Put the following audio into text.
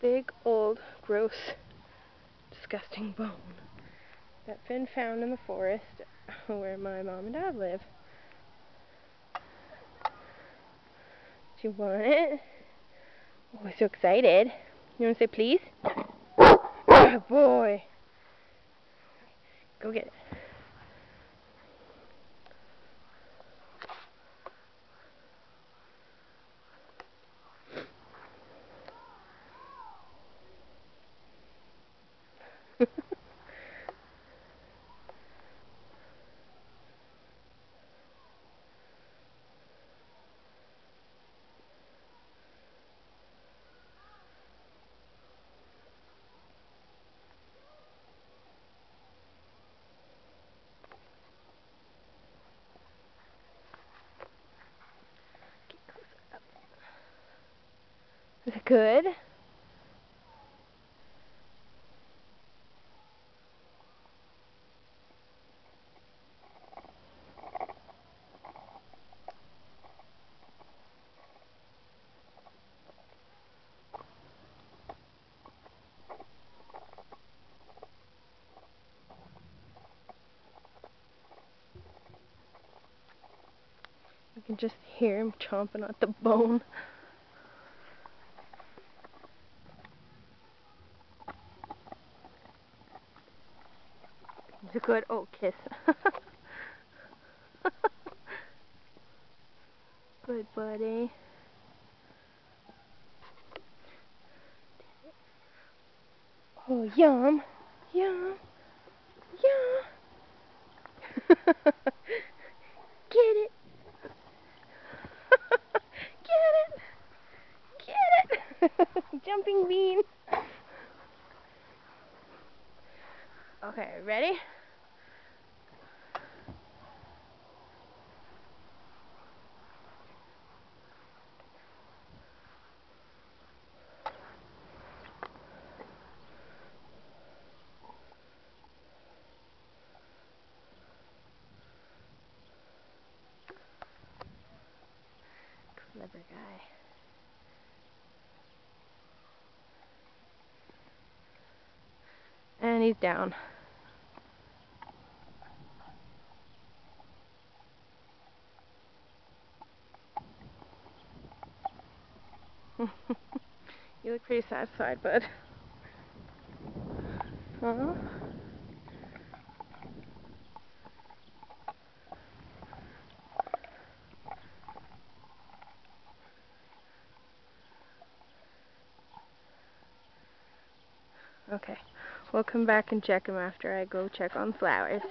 big, old, gross, disgusting bone that Finn found in the forest where my mom and dad live. Do you want it? Oh, I'm so excited. You want to say please? Oh boy. Go get it. Good? Can just hear him chomping at the bone. It's a good old kiss. good buddy. Oh, yum. Yum. Yum. Get it. Get it. Get it. Jumping bean. Okay, ready? Clever guy. And he's down. you look pretty satisfied, bud. Huh? Okay, we'll come back and check them after I go check on flowers.